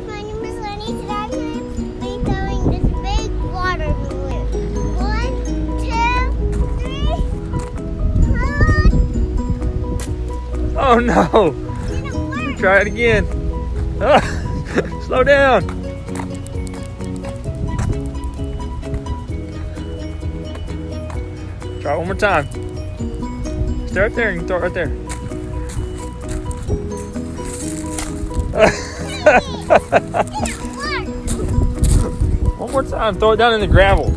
guys, my name is Linny. Today I'm going to be throwing this big water balloon. One, two, three. Oh no! on. Didn't work. Try it again. Ah, slow down. Try one more time. Stay right there. You can throw it right there. One more time. Throw it down in the gravel.